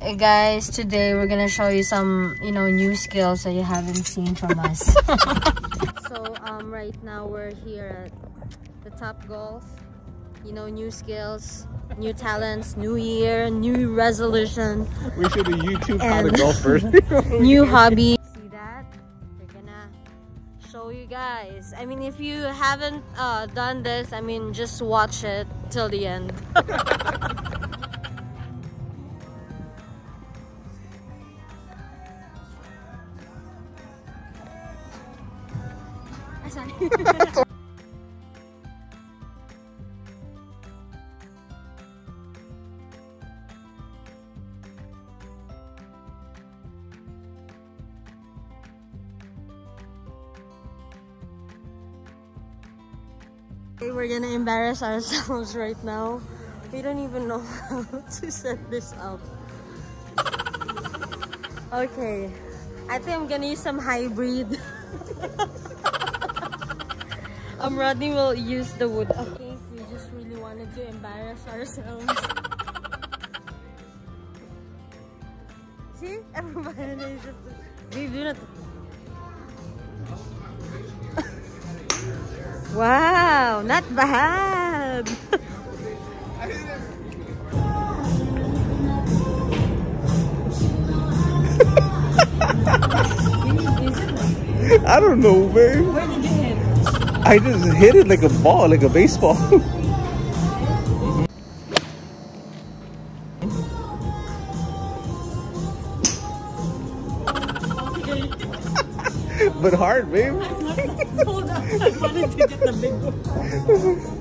Hey guys, today we're gonna show you some, you know, new skills that you haven't seen from us. so, um, right now we're here at the Top Golf. You know, new skills, new talents, new year, new resolution, We should have YouTube how to And- golf first. new hobby. See that? We're gonna show you guys. I mean, if you haven't uh, done this, I mean, just watch it till the end. Okay, we're gonna embarrass ourselves right now. We don't even know how to set this up. Okay, I think I'm gonna use some hybrid. Um, Rodney will use the wood. Okay, we just really wanted to embarrass ourselves. See, everybody is just. Babe, do not. Wow, not bad. I don't know, babe. I just hit it like a ball, like a baseball. but hard, babe. Hold on, I wanted to get the big one.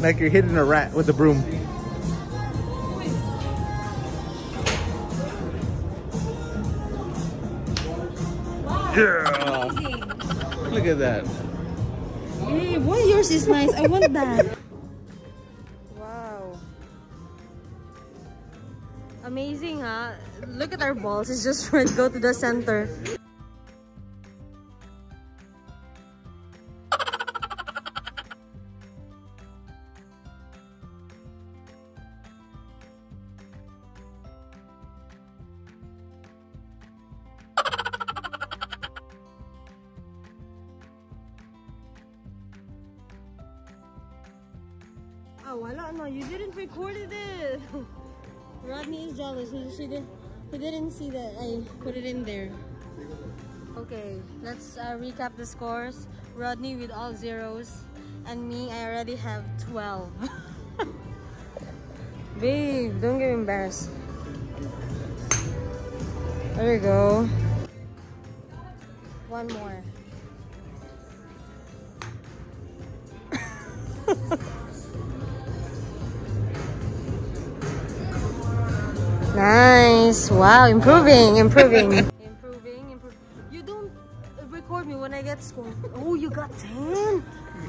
Like you're hitting a rat with a broom. Yeah. Look at that. Hey, why yours is nice? I want that. Wow. Amazing, huh? Look at our balls. It's just right. Go to the center. You didn't record it. Rodney is jealous. He, did, he didn't see that I put it in there. Okay, let's uh, recap the scores. Rodney with all zeros. And me, I already have 12. Babe, don't get embarrassed. There we go. One more. Nice. Wow, improving, improving. improving, improving. You don't record me when I get score. Oh, you got 10.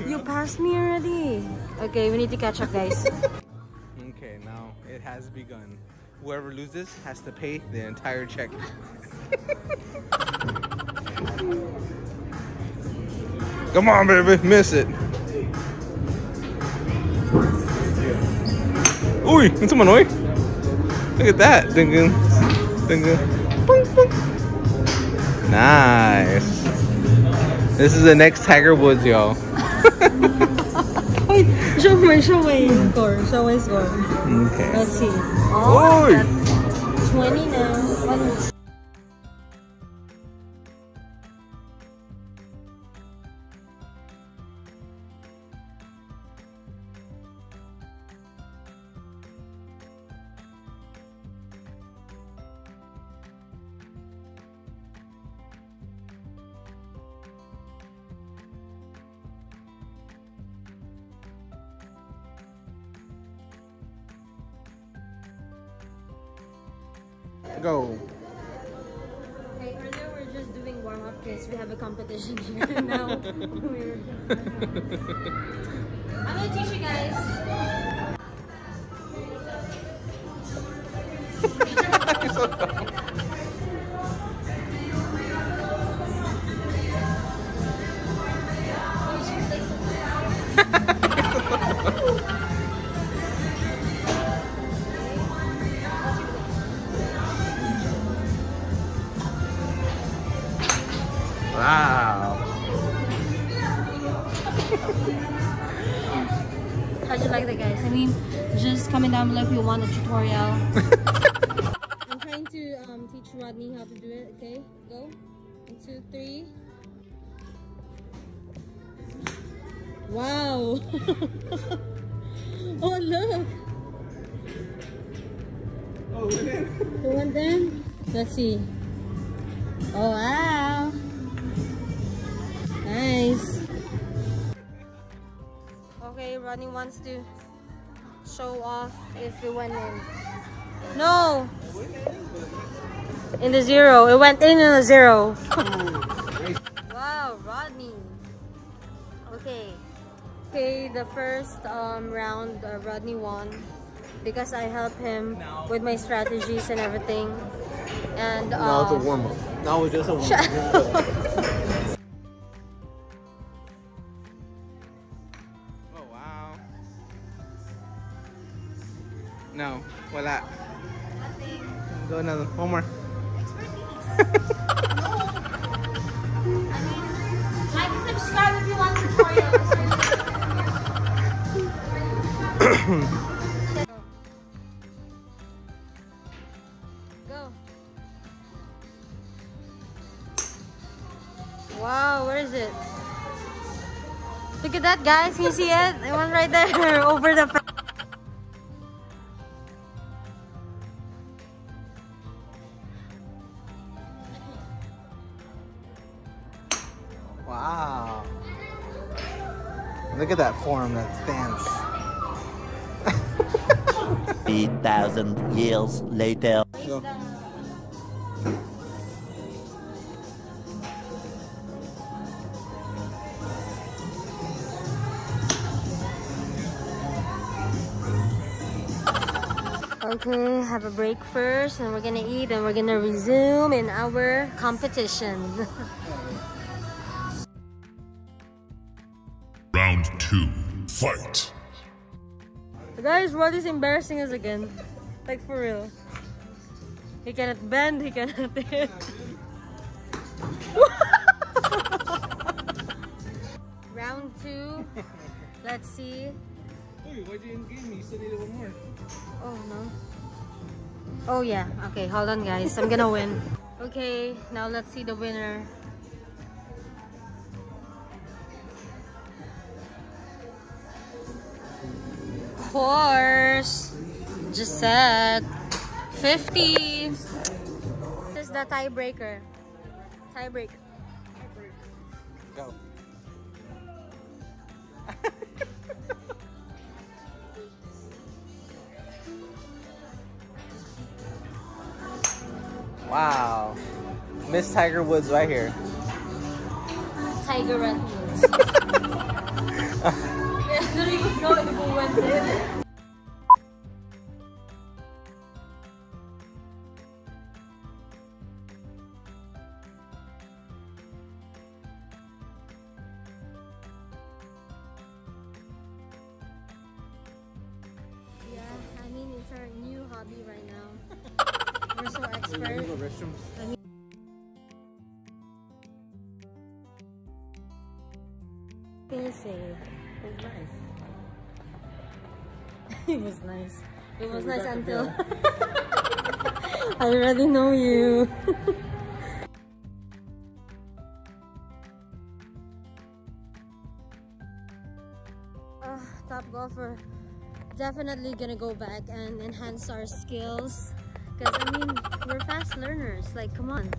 You passed me already. Okay, we need to catch up, guys. Okay, now it has begun. Whoever loses has to pay the entire check. Come on, baby, miss it. Uy, it's oy. Look at that. Ding, Nice. This is the next Tiger Woods, y'all. Wait, show me, show my score. Show my score. Okay. Let's see. Oh, Oy. that's 20 now. Go. Okay, earlier we are just doing warm up because we have a competition here. and now we're. I'm gonna teach you guys. Want a tutorial. I'm trying to um, teach Rodney how to do it. Okay, go. One, two, three. Wow. oh, look. Oh, went in. Who went in? Let's see. Oh, wow. Nice. Okay, Rodney wants to show off if it went in. No! In the zero. It went in in the zero. wow, Rodney. Okay. Okay, the first um, round, uh, Rodney won because I helped him with my strategies and everything. And uh, Now it's a warm up. Now it's just a warm up. No, wala. Go another. One more. Go. Wow, where is it? Look at that, guys. Can you see it? It went right there over the. Wow. Look at that form, that stance. 3,000 years later. Go. Okay, have a break first, and we're gonna eat, and we're gonna resume in our competition. fight. Guys, what is embarrassing us again? Like for real. He cannot bend, he cannot hit. Round two. Let's see. Hey, why didn't give me? You still needed one more. Oh no. Oh yeah. Okay, hold on guys. I'm gonna win. Okay, now let's see the winner. Just said 50. This is the tiebreaker. Tiebreaker. Go. wow. Miss Tiger Woods right here. Tiger Woods. I don't even know if it went in. Yeah, I mean it's our new hobby right now. We're so expert. restrooms. Busy. It was nice. It was nice until I already know you. uh, top golfer. Definitely gonna go back and enhance our skills. Cause I mean, we're fast learners. Like, come on.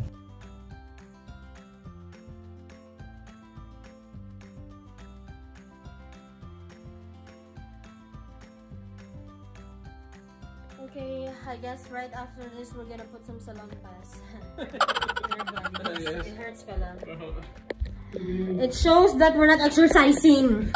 Okay, I guess right after this we're gonna put some salon pass. in our body. Yes. It hurts pala. Uh-huh. It shows that we're not exercising.